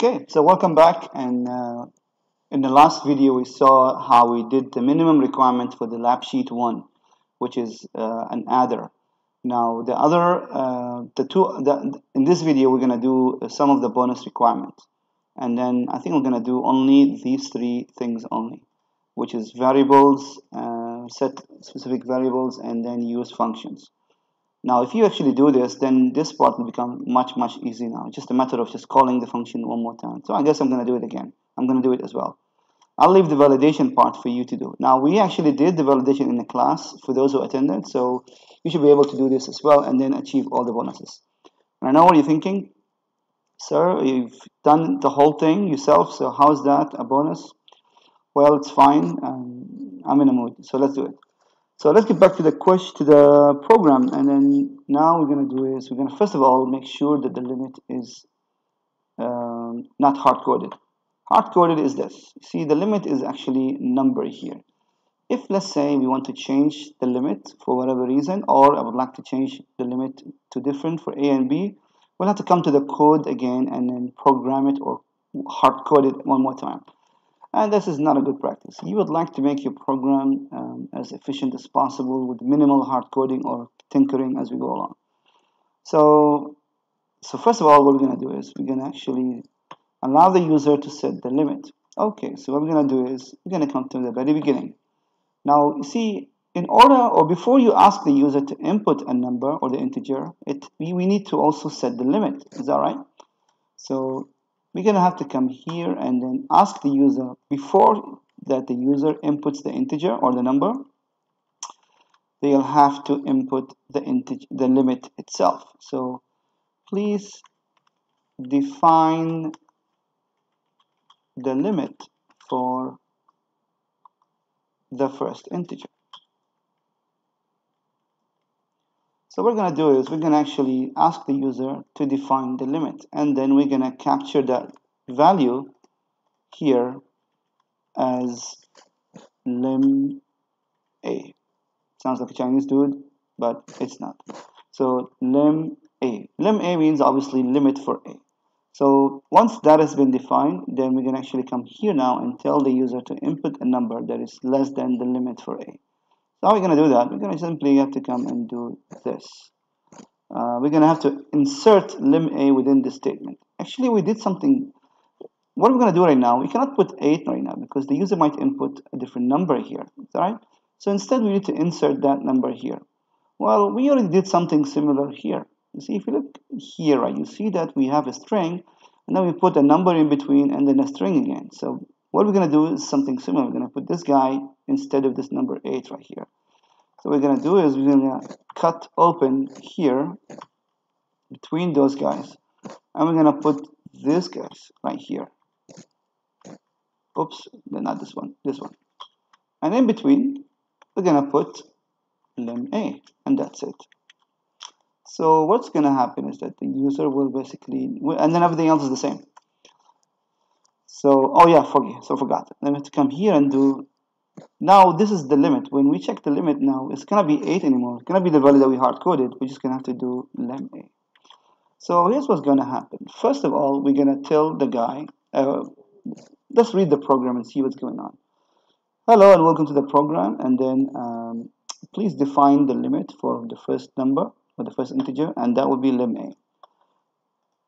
Okay, so welcome back and uh, in the last video we saw how we did the minimum requirement for the lab sheet 1 which is uh, an adder. Now the other, uh, the two, the, in this video we're going to do some of the bonus requirements and then I think we're going to do only these three things only which is variables, uh, set specific variables and then use functions. Now, if you actually do this, then this part will become much, much easier now. It's just a matter of just calling the function one more time. So I guess I'm going to do it again. I'm going to do it as well. I'll leave the validation part for you to do. Now, we actually did the validation in the class for those who attended, so you should be able to do this as well and then achieve all the bonuses. And I know what you're thinking. Sir, you've done the whole thing yourself, so how's that a bonus? Well, it's fine. Um, I'm in a mood, so let's do it. So let's get back to the question to the program, and then now we're going to do is we're going to first of all make sure that the limit is um, not hard coded. Hard coded is this. See, the limit is actually number here. If let's say we want to change the limit for whatever reason, or I would like to change the limit to different for A and B, we'll have to come to the code again and then program it or hard code it one more time and this is not a good practice. You would like to make your program um, as efficient as possible with minimal hard coding or tinkering as we go along. So, so first of all, what we're going to do is we're going to actually allow the user to set the limit. Okay, so what we're going to do is we're going to come to the very beginning. Now, you see, in order or before you ask the user to input a number or the integer, it we, we need to also set the limit. Is that right? So we're going to have to come here and then ask the user before that the user inputs the integer or the number they'll have to input the integer the limit itself. So please define the limit for the first integer So what we're going to do is we're going to actually ask the user to define the limit and then we're going to capture that value here as lim a. Sounds like a Chinese dude, but it's not. So lim a. Lim a means obviously limit for a. So once that has been defined, then we can actually come here now and tell the user to input a number that is less than the limit for a. So how are we going to do that? We're going to simply have to come and do this. Uh, we're going to have to insert lim a within this statement. Actually, we did something. What we're going to do right now, we cannot put 8 right now because the user might input a different number here. Right? So instead, we need to insert that number here. Well, we already did something similar here. You see, if you look here, right, you see that we have a string, and then we put a number in between and then a string again. So what we're going to do is something similar. We're going to put this guy instead of this number 8 right here. So we're going to do is we're going to cut open here between those guys. And we're going to put this guys right here. Oops, not this one, this one. And in between, we're going to put lim a, and that's it. So what's going to happen is that the user will basically, and then everything else is the same. So, oh yeah, forget, so forgot. Then we have to come here and do, now this is the limit. When we check the limit now, it's gonna be 8 anymore. It's gonna be the value that we hard-coded. We're just gonna have to do lim a. So here's what's gonna happen. First of all, we're gonna tell the guy, uh, let's read the program and see what's going on. Hello and welcome to the program. And then um, please define the limit for the first number, or the first integer, and that will be lim a.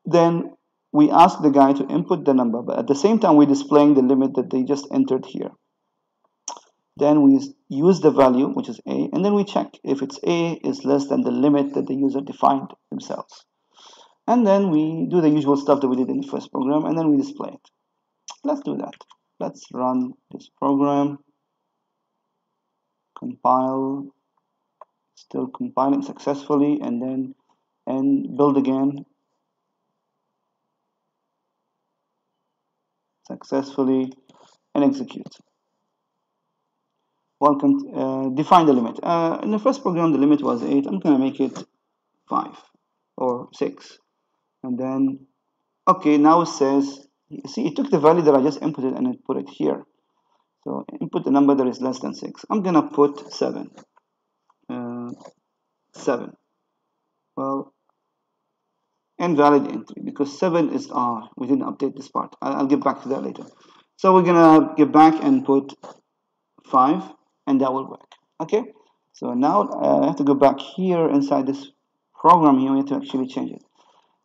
Then we ask the guy to input the number, but at the same time, we're displaying the limit that they just entered here. Then we use the value, which is a, and then we check if it's a is less than the limit that the user defined themselves. And then we do the usual stuff that we did in the first program, and then we display it. Let's do that. Let's run this program. Compile. Still compiling successfully, and then and build again successfully and execute. Welcome, uh, define the limit. Uh, in the first program, the limit was 8. I'm going to make it 5 or 6. And then, okay, now it says, see, it took the value that I just inputted and it put it here. So input the number that is less than 6. I'm going to put 7. Uh, 7. Well, invalid entry because 7 is ah we didn't update this part. I'll, I'll get back to that later. So we're gonna get back and put 5 and that will work. Okay? So now uh, I have to go back here inside this program here. We have to actually change it.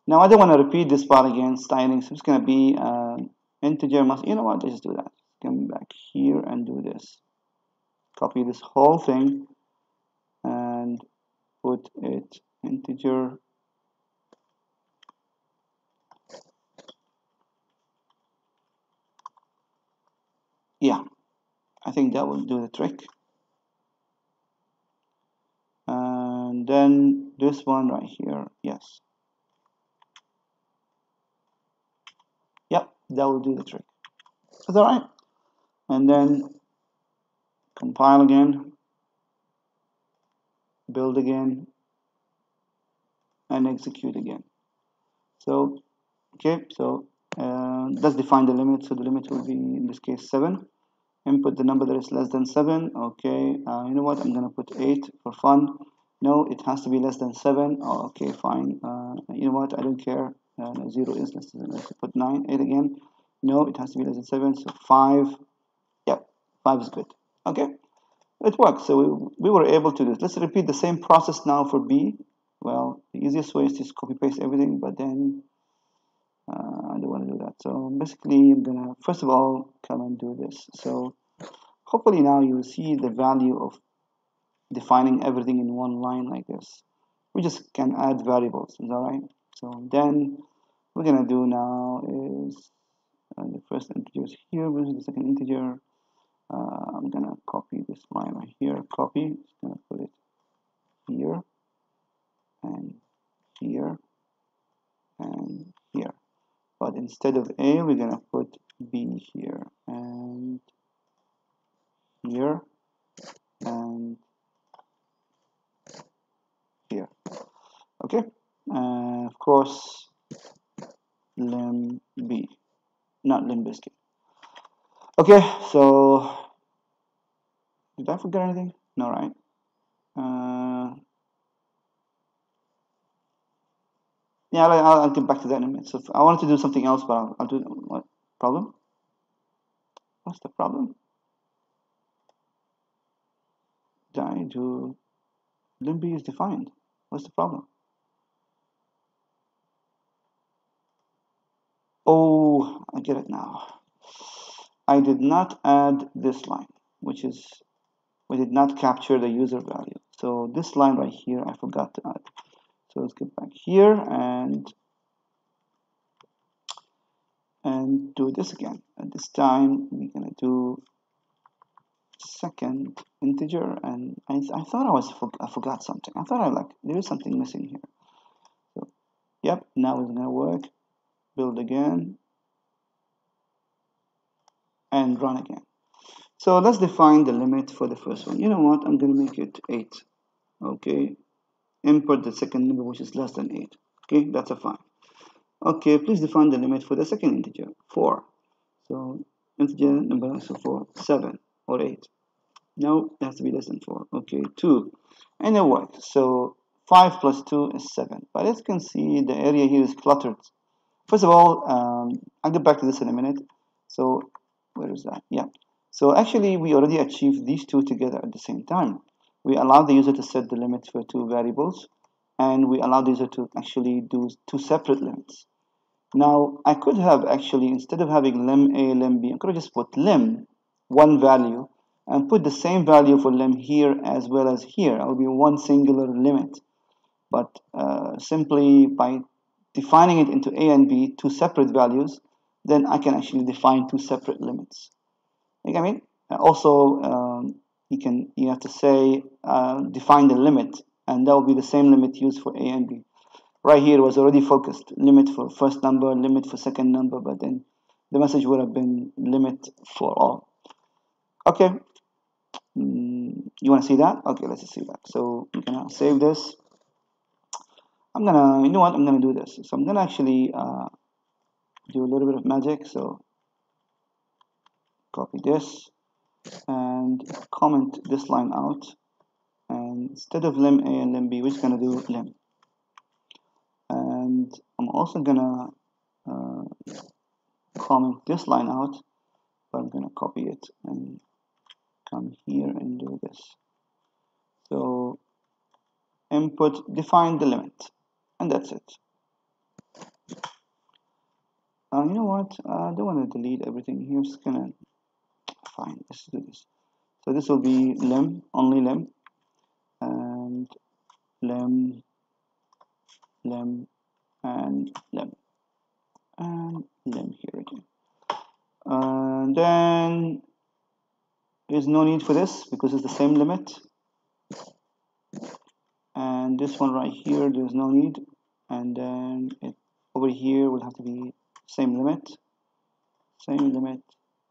Now I don't want to repeat this part again styling. So it's gonna be uh, integer must you know what? Let's just do that. Come back here and do this. Copy this whole thing and put it integer yeah I think that will do the trick. And then this one right here yes. Yep that will do the trick. Is that right? And then compile again. Build again. And execute again. So okay so uh, let's define the limit. So the limit will be in this case 7 input the number that is less than 7 okay uh, you know what I'm gonna put 8 for fun. No it has to be less than 7 oh, okay fine uh, you know what I don't care uh, no, 0 is less than let's put 9 8 again. No it has to be less than 7 so 5 yep 5 is good okay? It works so we, we were able to do this. Let's repeat the same process now for B. Well the easiest way is just copy paste everything but then uh, I don't want to do that. So basically I'm gonna first of all come and do this. So hopefully now you see the value of defining everything in one line like this. We just can add variables is that right? So then we're gonna do now is uh, the first integer is here versus the second integer. Uh, I'm gonna copy this line right here copy just gonna put it here and here and here but instead of A we're gonna put B here and here and here. Okay? Uh, of course lim B not limb biscuit. Okay so did I forget anything? No right? Uh, yeah I'll, I'll, get back to that in a minute. So I wanted to do something else but I'll, I'll do what? Problem? What's the problem? Did I do limb is defined. What's the problem? Oh I get it now. I did not add this line which is we did not capture the user value. So this line right here I forgot to add so let's get back here and and do this again. At this time we're gonna do second integer and I, I thought I was I forgot something. I thought I like there is something missing here. So yep now it's gonna work. Build again. And run again. So let's define the limit for the first one. You know what? I'm gonna make it 8 okay input the second number which is less than 8 okay that's a fine. Okay please define the limit for the second integer 4 so integer number so 4 7 or 8 no it has to be less than 4 okay 2 and it works so 5 plus 2 is 7 but as you can see the area here is cluttered. First of all um, I'll get back to this in a minute. So where is that? Yeah. So actually we already achieved these two together at the same time we allow the user to set the limits for two variables and we allow the user to actually do two separate limits. Now I could have actually instead of having lim a lim b I could have just put lim one value and put the same value for lim here as well as here. It will be one singular limit. But uh, simply by defining it into a and b two separate values then I can actually define two separate limits. You know I mean? Also um, you can you have to say uh, define the limit and that will be the same limit used for a and b. Right here was already focused limit for first number limit for second number but then the message would have been limit for all. Okay. Mm, you want to see that? Okay let's see that. So I'm gonna save this. I'm gonna you know what? I'm gonna do this. So I'm gonna actually uh, do a little bit of magic. So copy this and comment this line out. And instead of lim a and lim b we're just to do lim. And I'm also gonna uh, comment this line out but I'm gonna copy it and come here and do this. So input define the limit and that's it. Uh, you know what? I don't want to delete everything here. Just gonna fine. Let's do this. So this will be lim only lim and lim lim and lim and lim here again. And then there's no need for this because it's the same limit. And this one right here there's no need. And then it over here will have to be same limit. Same limit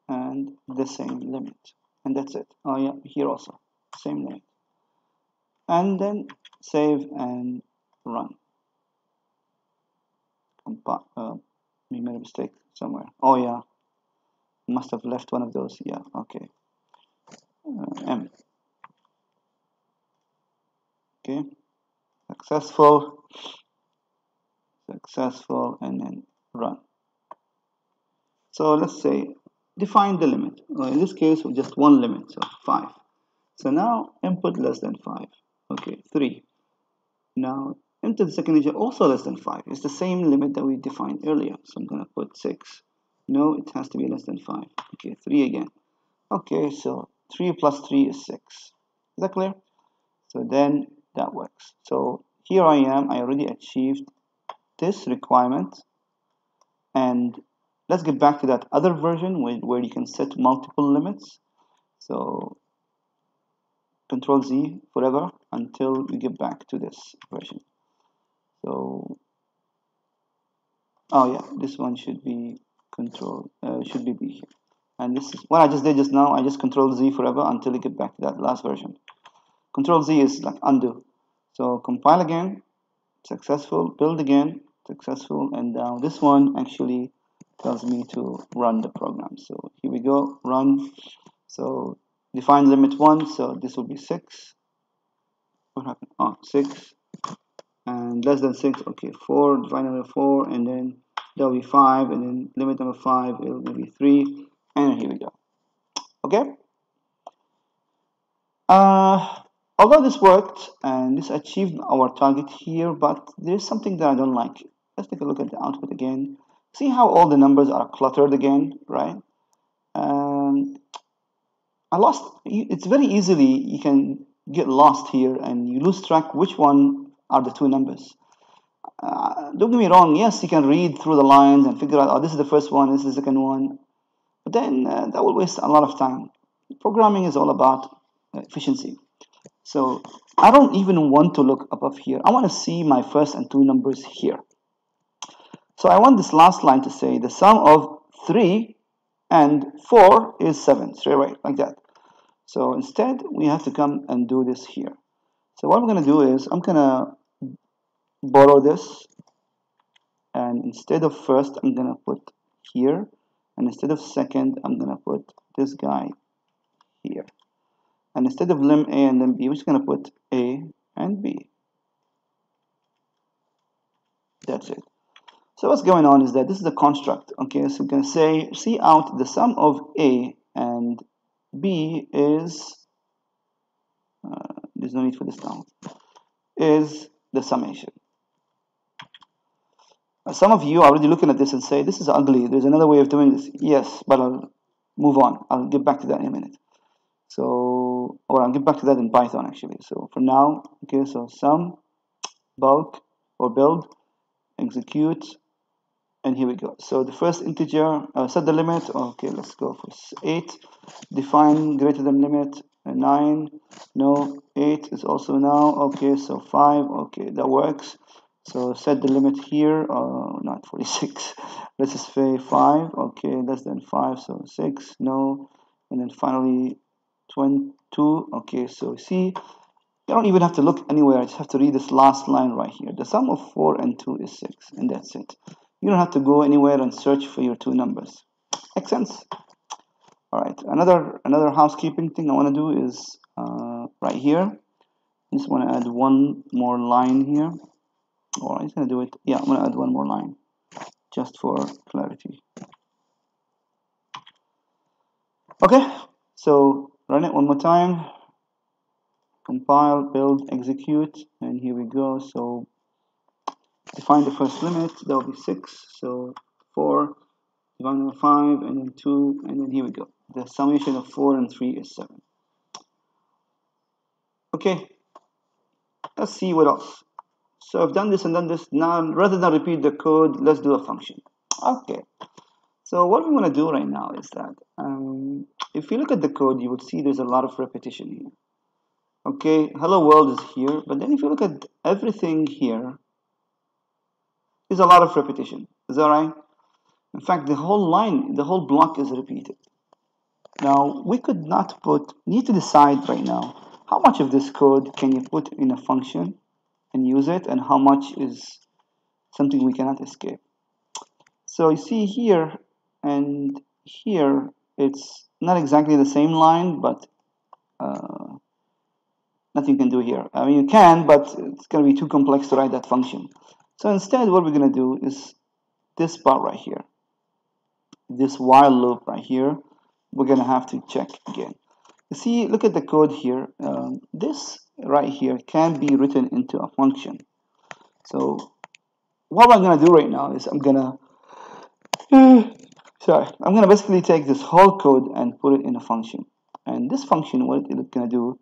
and the same limit. And that's it. Oh yeah here also. Same limit. And then save and run. Uh, we made a mistake somewhere. Oh yeah. Must have left one of those. Yeah okay. Uh, M. Okay. Successful. Successful and then run. So let's say define the limit. Well, in this case just one limit so 5 so now input less than 5 okay 3 now enter the second integer also less than 5 it's the same limit that we defined earlier. So I'm gonna put 6 no it has to be less than 5 okay 3 again. Okay so 3 plus 3 is 6 is that clear? So then that works. So here I am I already achieved this requirement and let's get back to that other version where, where you can set multiple limits. So control Z forever until we get back to this version. So oh yeah this one should be control uh, should be B here. And this is what I just did just now I just control Z forever until we get back to that last version. Control Z is like undo. So compile again successful build again successful and now this one actually tells me to run the program. So here we go run. So define limit 1 so this will be 6 what happened? Oh 6 and less than 6 okay 4 define number 4 and then there'll be 5 and then limit number 5 it will be 3 and here we go. Okay? Uh, although this worked and this achieved our target here but there's something that I don't like. Let's take a look at the output again see how all the numbers are cluttered again right? Um, I lost it's very easily you can get lost here and you lose track which one are the two numbers. Uh, don't get me wrong yes you can read through the lines and figure out oh this is the first one this is the second one. But then uh, that will waste a lot of time. Programming is all about efficiency. So I don't even want to look above here. I want to see my first and two numbers here so I want this last line to say the sum of 3 and 4 is 7 straight away like that. So instead we have to come and do this here. So what I'm gonna do is I'm gonna borrow this and instead of first I'm gonna put here and instead of second I'm gonna put this guy here. And instead of lim A and lim B we're just gonna put A and B. That's it so what's going on is that this is a construct okay? So we can say cout the sum of A and B is uh, there's no need for this now is the summation. Some of you are already looking at this and say this is ugly there's another way of doing this. Yes but I'll move on. I'll get back to that in a minute. So or I'll get back to that in Python actually. So for now okay so sum bulk or build execute and here we go. So the first integer uh, set the limit. Okay let's go for 8 define greater than limit uh, 9 no 8 is also now. Okay so 5 okay that works. So set the limit here. Uh, not 46 let's just say 5 okay less than 5 so 6 no. And then finally 22 okay so see you don't even have to look anywhere. I just have to read this last line right here. The sum of 4 and 2 is 6 and that's it you don't have to go anywhere and search for your two numbers. Make sense? All right another another housekeeping thing I want to do is uh, right here. I just want to add one more line here. Or I'm gonna do it. Yeah I'm gonna add one more line just for clarity. Okay so run it one more time. Compile build execute and here we go. So define the first limit that will be 6 so 4 divided by 5 and then 2 and then here we go. The summation of 4 and 3 is 7 okay let's see what else. So I've done this and done this. Now rather than repeat the code let's do a function. Okay so what we want to do right now is that um, if you look at the code you would see there's a lot of repetition here. Okay hello world is here but then if you look at everything here there's a lot of repetition. Is that right? In fact the whole line the whole block is repeated. Now we could not put need to decide right now how much of this code can you put in a function and use it and how much is something we cannot escape? So you see here and here it's not exactly the same line but uh, nothing you can do here. I mean you can but it's gonna be too complex to write that function so instead what we're gonna do is this part right here this while loop right here we're gonna have to check again. You see look at the code here. Um, this right here can be written into a function. So what I'm gonna do right now is I'm gonna sorry I'm gonna basically take this whole code and put it in a function. And this function what it's gonna do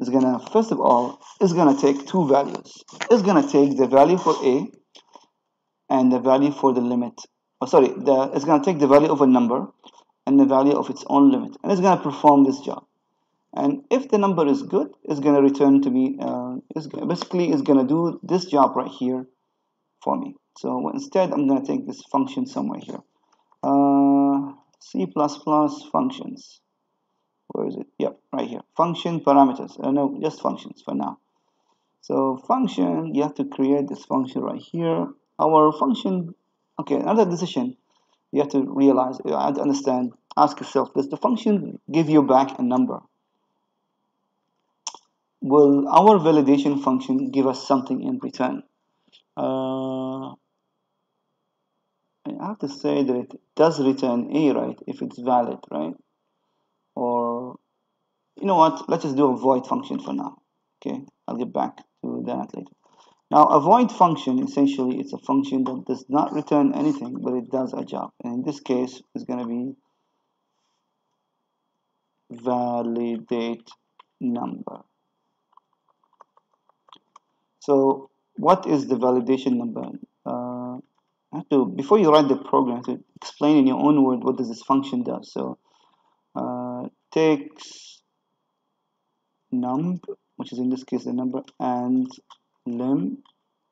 is gonna first of all is gonna take two values. It's gonna take the value for a and the value for the limit. Oh sorry the, it's gonna take the value of a number and the value of its own limit and it's gonna perform this job. And if the number is good it's going to return to me uh, is basically it's going to do this job right here for me. So instead I'm going to take this function somewhere here. Uh, C++ functions where is it? Yep right here. Function parameters. Uh, no just functions for now. So function you have to create this function right here. Our function okay another decision you have to realize you have to understand ask yourself does the function give you back a number? Will our validation function give us something in return? Uh, I have to say that it does return A, right, if it's valid, right? You know what, let's just do a void function for now, okay? I'll get back to that later. Now, a void function, essentially, it's a function that does not return anything, but it does a job. And in this case, it's going to be validate number. So what is the validation number? Uh, have to before you write the program to explain in your own word what does this function does. So uh, takes num, which is in this case the number, and lim.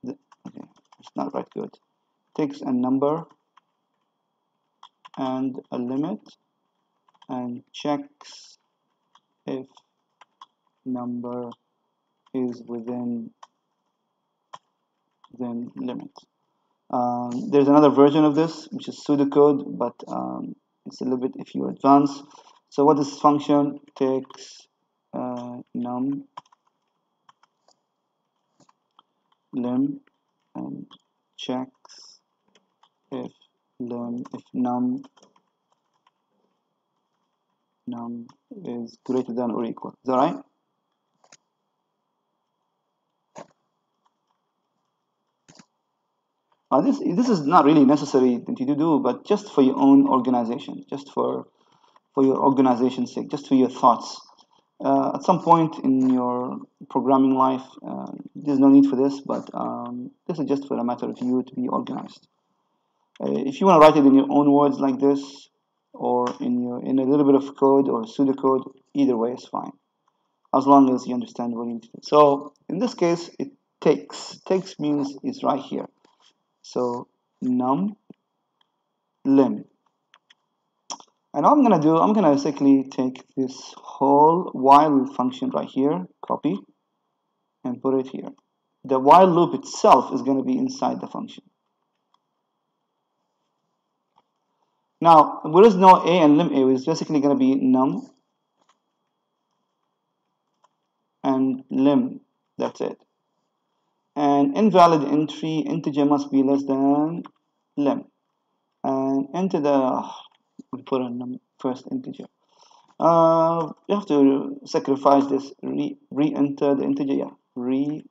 The, okay, it's not right good. Takes a number and a limit and checks if number is within then limit. Um, there's another version of this which is pseudocode but um, it's a little bit if you advance so what this function takes num lim and checks if lim if num num is greater than or equal is that right Uh, this this is not really necessary to do, but just for your own organization, just for for your organization's sake, just for your thoughts. Uh, at some point in your programming life, uh, there's no need for this, but um, this is just for a matter of you to be organized. Uh, if you want to write it in your own words like this, or in your in a little bit of code or pseudocode, either way is fine, as long as you understand what you need to do. So in this case, it takes takes means it's right here so num lim and I'm gonna do I'm gonna basically take this whole while function right here copy and put it here. The while loop itself is going to be inside the function. Now there is no a and lim a it's basically going to be num and lim. That's it. And invalid entry integer must be less than lim. And enter the we put in first integer. Uh, you have to sacrifice this re re-enter the integer yeah. Re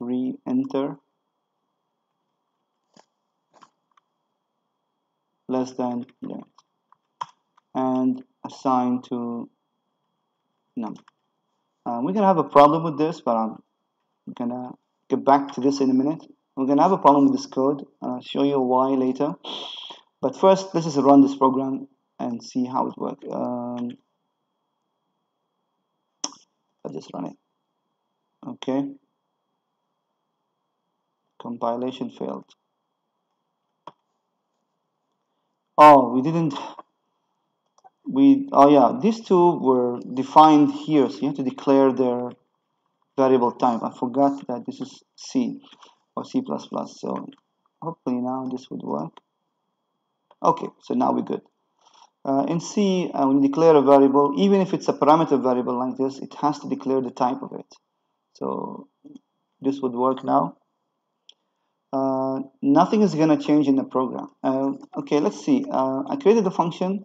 re-enter. Less than limit and assign to num. Uh, we're gonna have a problem with this but I'm gonna get back to this in a minute. We're gonna have a problem with this code. I'll show you why later but first let's just run this program and see how it works. Um, I'll just run it. Okay. Compilation failed. Oh we didn't we oh yeah these two were defined here so you have to declare their variable type I forgot that this is C or C++ so hopefully now this would work okay so now we're good uh, in C, uh, when you declare a variable, even if it's a parameter variable like this, it has to declare the type of it. So this would work now. Uh, nothing is going to change in the program. Uh, okay, let's see. Uh, I created the function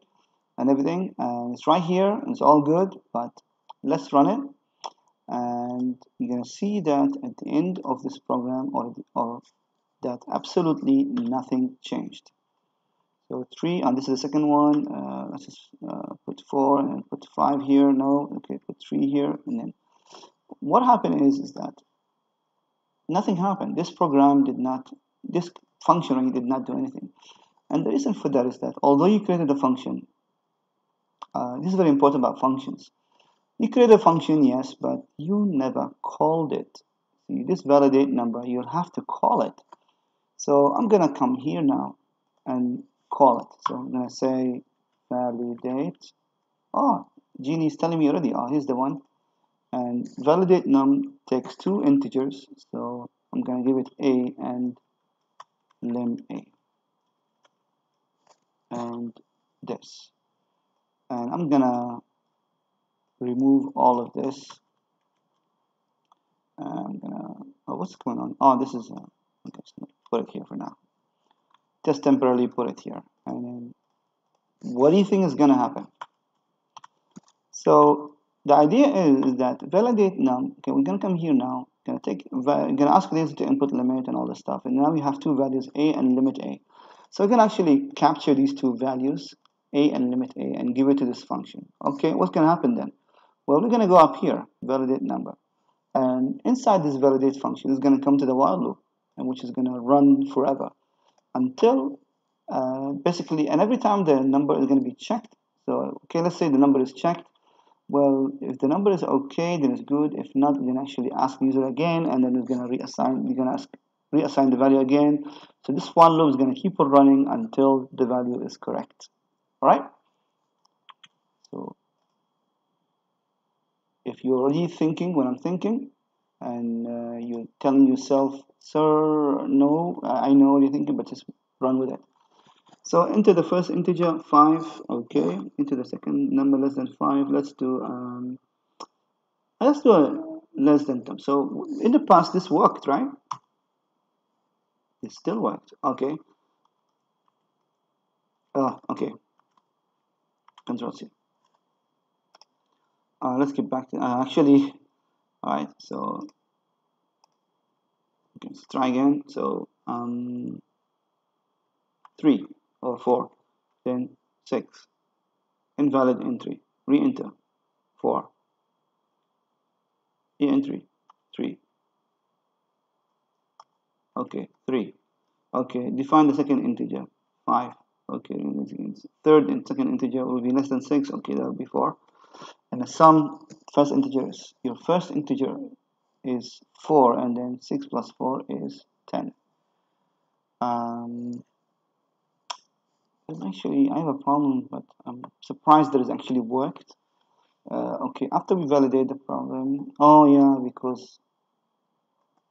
and everything, and it's right here. It's all good, but let's run it. And you're going to see that at the end of this program, or, or that absolutely nothing changed. So three, and this is the second one. Uh, let's just uh, put four and put five here. No, okay, put three here, and then what happened is is that nothing happened. This program did not, this function did not do anything. And the reason for that is that although you created a function, uh, this is very important about functions. You create a function, yes, but you never called it. See, this validate number, you'll have to call it. So I'm gonna come here now and call it. So I'm to say validate. Oh, Geany is telling me already. Ah, oh, here's the one. And validate num takes two integers. So I'm to give it a and lim a. And this. And I'm to remove all of this. I'm to, oh, what's going on? Oh, this is, uh, okay, so put it here for now just temporarily put it here. And what do you think is going to happen? So the idea is, that validate num okay we're going to come here now. Going to take going to ask this to input limit and all this stuff. And now we have two values a and limit a. So we can actually capture these two values a and limit a and give it to this function. Okay what's going to happen then? Well we're going to go up here validate number. And inside this validate function is going to come to the while loop and which is going to run forever until uh, basically, and every time the number is going to be checked. So, okay, let's say the number is checked. Well, if the number is okay, then it's good. If not, then actually ask the user again, and then it's going to reassign. You're going to ask reassign the value again. So this while loop is going to keep on running until the value is correct. All right. So if you're already thinking what I'm thinking, and uh, you're telling yourself, sir, no, I know what you're thinking, but just run with it. So into the first integer, 5, okay. Into the second number less than 5, let's do, um, let's do a less than 10. So in the past, this worked, right? It still worked, okay. Oh, okay. Control C. Uh, let's get back to, uh, actually, all right so okay, let's try again so um, 3 or 4 then 6 invalid entry. Re-enter. 4 e-entry 3 okay 3 okay define the second integer. 5 okay third and second integer will be less than 6 okay that will be 4 and the sum first integer is your first integer is 4 and then 6 plus 4 is 10 um, actually I have a problem but I'm surprised that it actually worked. Uh, okay after we validate the problem oh yeah because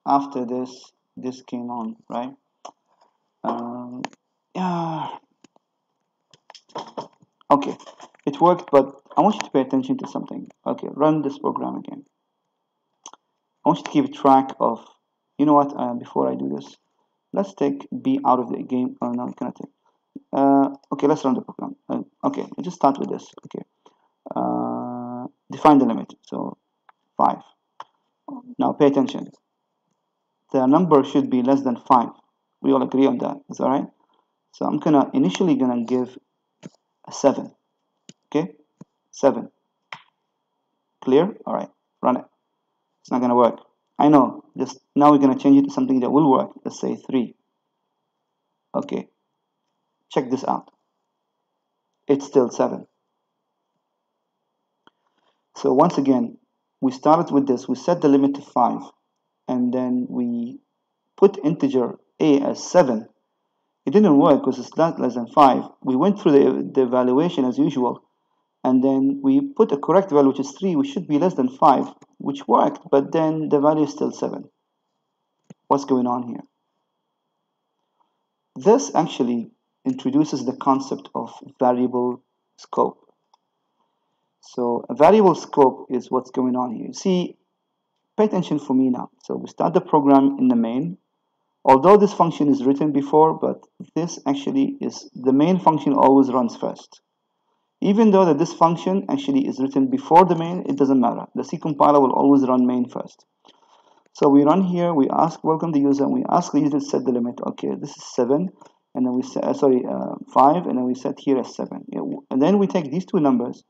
after this this came on right? Um, yeah. Okay it worked but I want you to pay attention to something. Okay run this program again I want you to keep track of you know what uh, before I do this let's take b out of the game. Oh no cannot take. Uh, okay let's run the program. Uh, okay let's just start with this. Okay. Uh, define the limit. So 5 now pay attention. The number should be less than 5 we all agree on that. Is that right? So I'm gonna initially gonna give a 7 okay? 7 clear? All right. Run it it's not gonna work. I know. Just now we're gonna change it to something that will work. Let's say 3 okay. Check this out. It's still 7 so once again we started with this. We set the limit to 5 and then we put integer a as 7 it didn't work because it's not less than 5 we went through the, the evaluation as usual and then we put a correct value which is 3 which should be less than 5 which worked but then the value is still 7 what's going on here? This actually introduces the concept of variable scope. So a variable scope is what's going on here. See pay attention for me now. So we start the program in the main. Although this function is written before but this actually is the main function always runs first even though that this function actually is written before the main, it doesn't matter. The C compiler will always run main first. So we run here, we ask welcome the user, and we ask the user to set the limit. Okay, this is 7, and then we set, uh, sorry, uh, 5, and then we set here as 7. Yeah, and then we take these two numbers,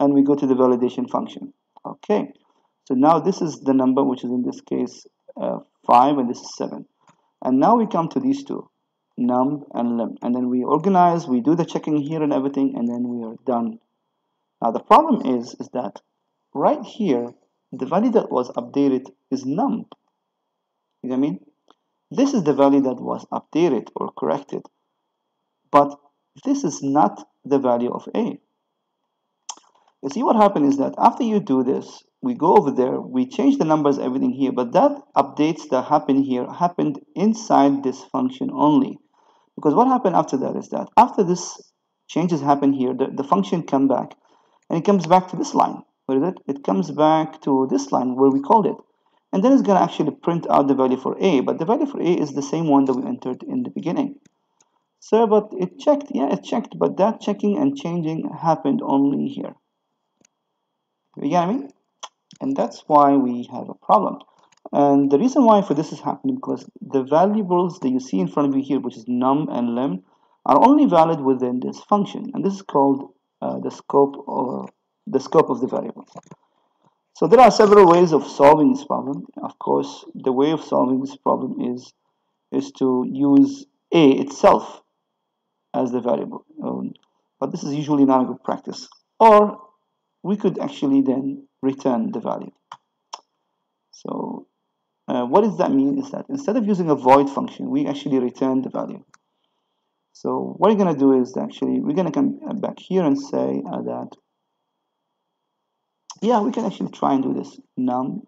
and we go to the validation function. Okay, so now this is the number, which is in this case uh, 5, and this is 7. And now we come to these two num and lim and then we organize we do the checking here and everything and then we are done. Now the problem is is that right here the value that was updated is num you know what I mean this is the value that was updated or corrected but this is not the value of a. You see what happened is that after you do this we go over there, we change the numbers, everything here, but that updates that happen here happened inside this function only. Because what happened after that is that after this changes happen here, the, the function come back and it comes back to this line. What is it? It comes back to this line where we called it. And then it's going to actually print out the value for a, but the value for a is the same one that we entered in the beginning. So, but it checked, yeah, it checked, but that checking and changing happened only here. You get me? and that's why we have a problem and the reason why for this is happening because the variables that you see in front of you here which is num and lim are only valid within this function. And this is called uh, the scope or the scope of the variable. So there are several ways of solving this problem. Of course the way of solving this problem is is to use a itself as the variable. Um, but this is usually not a good practice. Or we could actually then return the value. So uh, what does that mean is that instead of using a void function, we actually return the value. So what we're going to do is actually, we're going to come back here and say uh, that, yeah, we can actually try and do this. num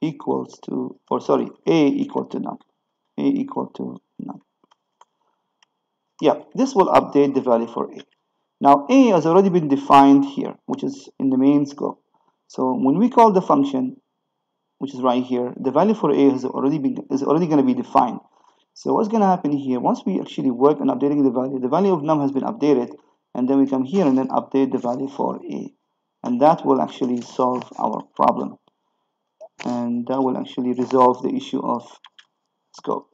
equals to, or sorry, a equal to num, a equal to num. Yeah, this will update the value for a. Now a has already been defined here, which is in the main scope. So when we call the function, which is right here, the value for a has already been is already going to be defined. So what's going to happen here? Once we actually work on updating the value, the value of num has been updated, and then we come here and then update the value for a, and that will actually solve our problem, and that will actually resolve the issue of scope.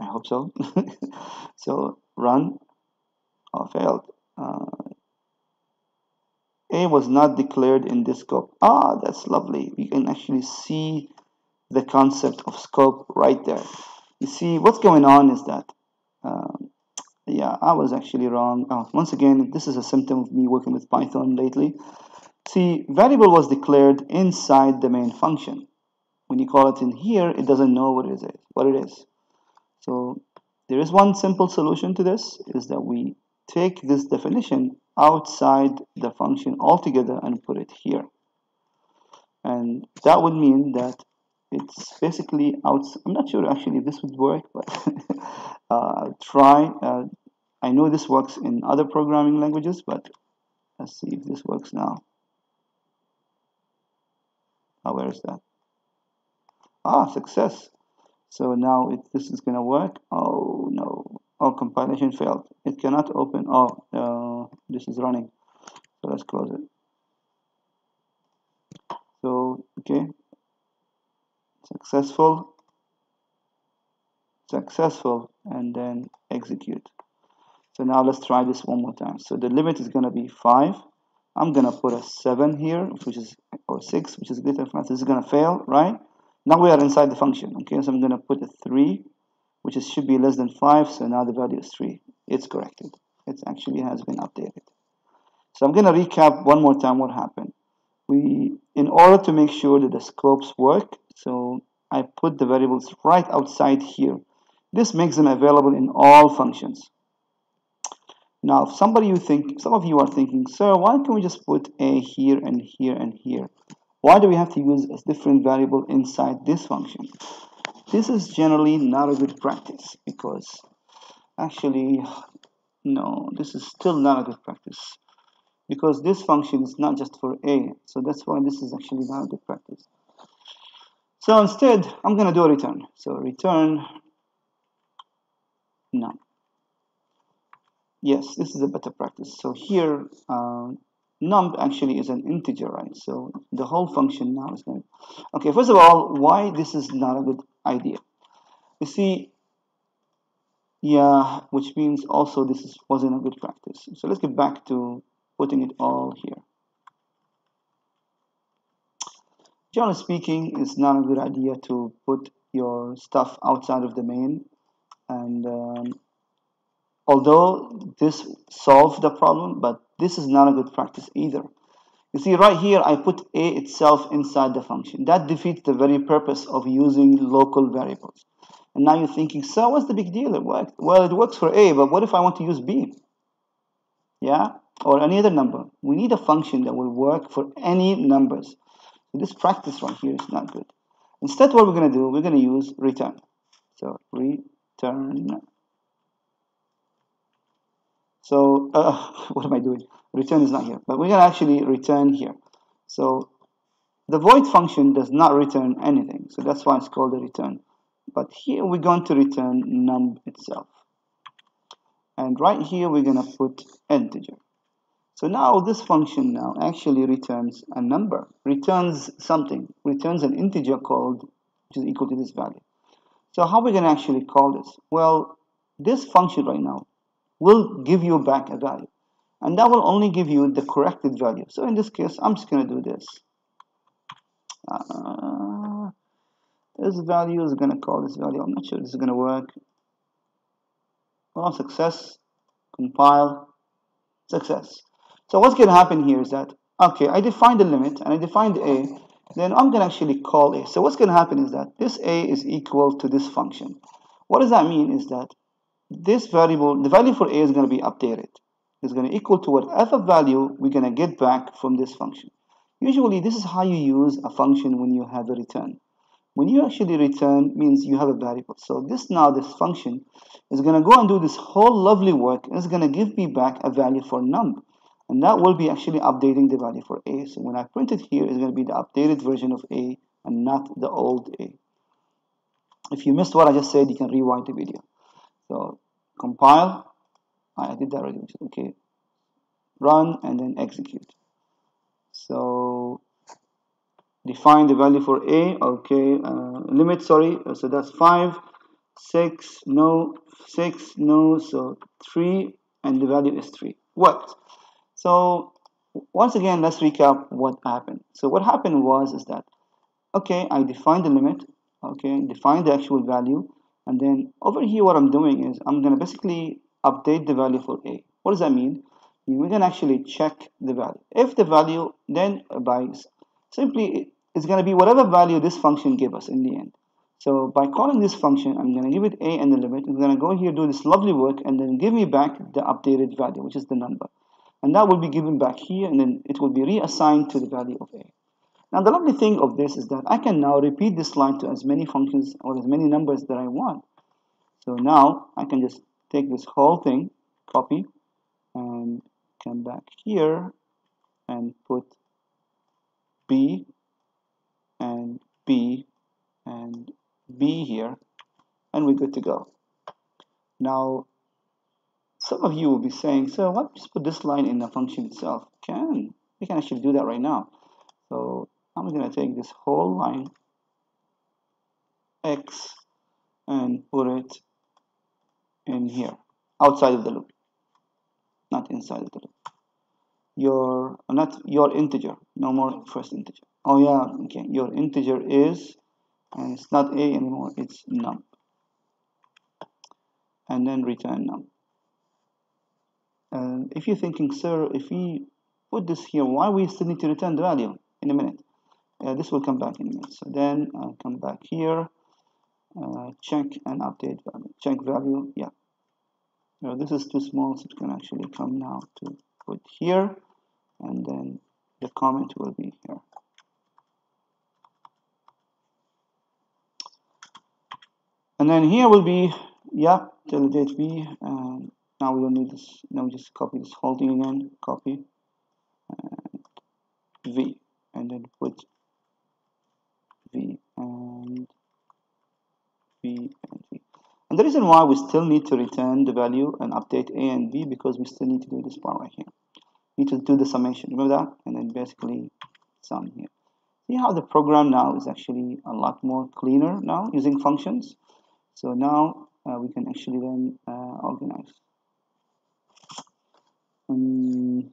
I hope so. so run or failed. Uh, a was not declared in this scope. Ah, that's lovely. We can actually see the concept of scope right there. You see, what's going on is that, uh, yeah, I was actually wrong. Oh, once again, this is a symptom of me working with Python lately. See, variable was declared inside the main function. When you call it in here, it doesn't know what it is. What it is. So there is one simple solution to this, is that we take this definition outside the function altogether and put it here. And that would mean that it's basically out I'm not sure actually if this would work but uh, try uh, I know this works in other programming languages but let's see if this works now. Oh, where is that? Ah success. So now it, this is gonna work? Oh no oh compilation failed. It cannot open. Oh uh, this is running. So let's close it. So okay. Successful. Successful. And then execute. So now let's try this one more time. So the limit is going to be 5 I'm gonna put a 7 here which is or 6 which is greater than 5 this is gonna fail right? Now we are inside the function okay? So I'm gonna put a 3 which is, should be less than 5 so now the value is 3 it's corrected. It actually has been updated. So I'm gonna recap one more time what happened. We in order to make sure that the scopes work so I put the variables right outside here. This makes them available in all functions. Now, if somebody you think, some of you are thinking, sir, why can't we just put a here and here and here? Why do we have to use a different variable inside this function? This is generally not a good practice because actually, no, this is still not a good practice because this function is not just for a. So that's why this is actually not a good practice. So instead, I'm going to do a return. So return none yes this is a better practice so here uh, num actually is an integer right so the whole function now is going to okay first of all why this is not a good idea. You see yeah which means also this is, wasn't a good practice. So let's get back to putting it all here. Generally speaking it's not a good idea to put your stuff outside of the main. And um, although this solved the problem but this is not a good practice either you see right here I put a itself inside the function. That defeats the very purpose of using local variables. And now you're thinking so what's the big deal? It worked well it works for a but what if I want to use b? Yeah? Or any other number. We need a function that will work for any numbers. So this practice right here is not good. Instead what we're going to do we're going to use return. So return so uh, what am I doing? Return is not here, but we're to actually return here. So the void function does not return anything. So that's why it's called a return. But here we're going to return num itself. And right here we're going to put integer. So now this function now actually returns a number, returns something, returns an integer called, which is equal to this value. So how are we going to actually call this? Well, this function right now will give you back a value. And that will only give you the corrected value. So in this case I'm just going to do this. Uh, this value is going to call this value. I'm not sure this is going to work. Well success. Compile. Success. So what's going to happen here is that okay I defined the limit and I defined a. Then I'm going to actually call a. So what's going to happen is that this a is equal to this function. What does that mean is that this variable, the value for a is going to be updated. It's going to equal to whatever value we're going to get back from this function. Usually, this is how you use a function when you have a return. When you actually return means you have a variable. So this now, this function is going to go and do this whole lovely work and it's going to give me back a value for num. And that will be actually updating the value for a. So when I print it here, it's going to be the updated version of a and not the old a. If you missed what I just said, you can rewind the video. So compile. I did that already okay. Run and then execute. So define the value for a okay uh, limit sorry so that's 5 6 no 6 no so 3 and the value is 3 what? So once again let's recap what happened. So what happened was is that okay I defined the limit okay define the actual value and then over here what I'm doing is I'm going to basically update the value for a. What does that mean? We can actually check the value. If the value then by simply it's going to be whatever value this function give us in the end. So by calling this function I'm going to give it a and the limit. I'm going to go here do this lovely work and then give me back the updated value which is the number. And that will be given back here and then it will be reassigned to the value of a now the lovely thing of this is that I can now repeat this line to as many functions or as many numbers that I want. So now I can just take this whole thing, copy, and come back here and put B and B and b here and we're good to go. Now some of you will be saying so what just put this line in the function itself? Can. We can actually do that right now. So I'm going to take this whole line x and put it in here outside of the loop not inside of the loop. Your not your integer no more first integer. Oh yeah okay your integer is and it's not a anymore it's num. And then return num. And if you're thinking sir if we put this here why we still need to return the value in a minute uh, this will come back in a minute. So then I'll come back here. Uh, check and update value. Check value yeah. Now this is too small so it can actually come now to put here and then the comment will be here. And then here will be yeah till date v and now we don't need this now we just copy this whole thing again copy and v and then put v and v and v and the reason why we still need to return the value and update a and b because we still need to do this part right here. We need to do the summation remember that? And then basically sum here. See how the program now is actually a lot more cleaner now using functions? So now uh, we can actually then uh, organize. Um,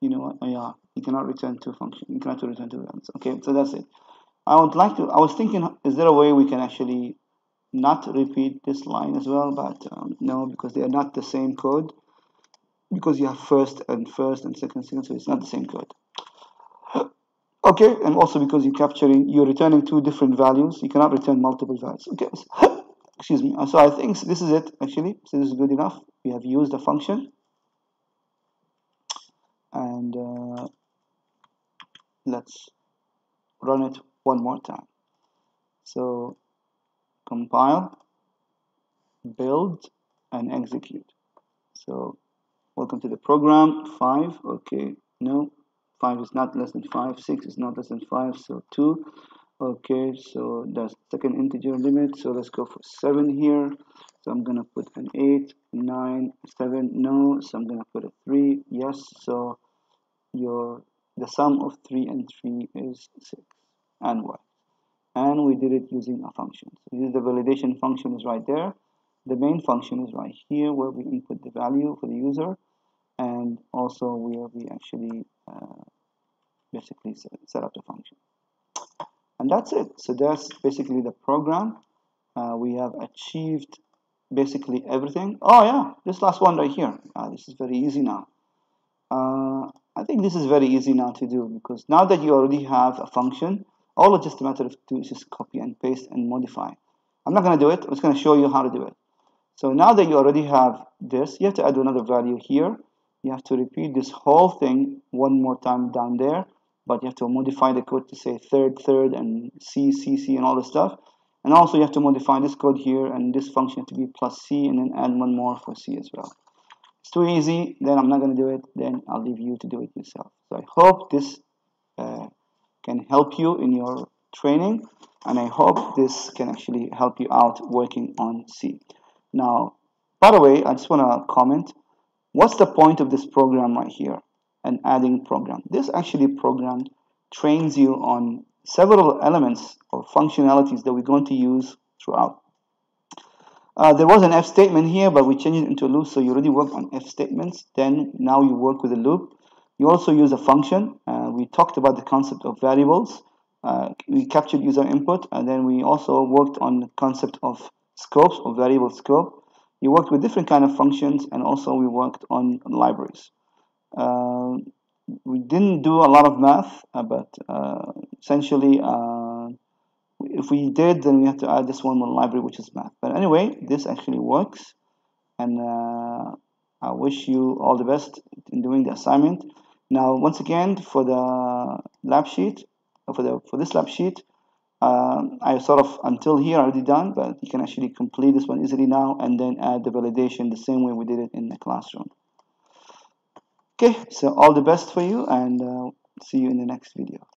you know what? Oh, yeah you cannot return to function you cannot return to values okay so that's it. I would like to I was thinking is there a way we can actually not repeat this line as well? But um, no because they are not the same code. Because you have first and first and second second so it's not the same code. Okay and also because you're capturing you're returning two different values you cannot return multiple values. Okay excuse me. So I think this is it actually. So this is good enough. We have used a function and uh, let's run it one more time. So compile build and execute. So welcome to the program. 5 okay no 5 is not less than 5 6 is not less than 5 so 2 okay so that's second integer limit so let's go for 7 here so I'm gonna put an 8 9 7 no. So I'm gonna put a 3 yes. So your the sum of 3 and 3 is 6 and y. And we did it using a function. So this the validation function is right there. The main function is right here where we input the value for the user. And also where we actually uh, basically set, set up the function. And that's it. So that's basically the program. Uh, we have achieved basically everything. Oh yeah this last one right here. Uh, this is very easy now. Uh, I think this is very easy now to do because now that you already have a function all it's just a matter of doing is just copy and paste and modify. I'm not going to do it. I'm just going to show you how to do it. So now that you already have this you have to add another value here. You have to repeat this whole thing one more time down there but you have to modify the code to say third, third, and C, C, C, and all this stuff. And also you have to modify this code here and this function to be plus C and then add one more for C as well. It's too easy, then I'm not going to do it, then I'll leave you to do it yourself. So I hope this uh, can help you in your training and I hope this can actually help you out working on C. Now, by the way, I just want to comment, what's the point of this program right here? an adding program. This actually program trains you on several elements or functionalities that we're going to use throughout. Uh, there was an if statement here, but we changed it into a loop, so you already work on if statements. Then now you work with a loop. You also use a function. Uh, we talked about the concept of variables. Uh, we captured user input, and then we also worked on the concept of scopes or variable scope. You worked with different kind of functions, and also we worked on libraries. Uh, we didn't do a lot of math, uh, but uh, essentially, if we did, then we have to add this one more library, which is math. But anyway, this actually works, and I wish you all the best in doing the assignment. Now, once again, for the lab sheet, for the for this lab sheet, uh, I sort of until here already done, but you can actually complete this one easily now and then add the validation the same way we did it in the classroom. Okay, so all the best for you and uh, see you in the next video.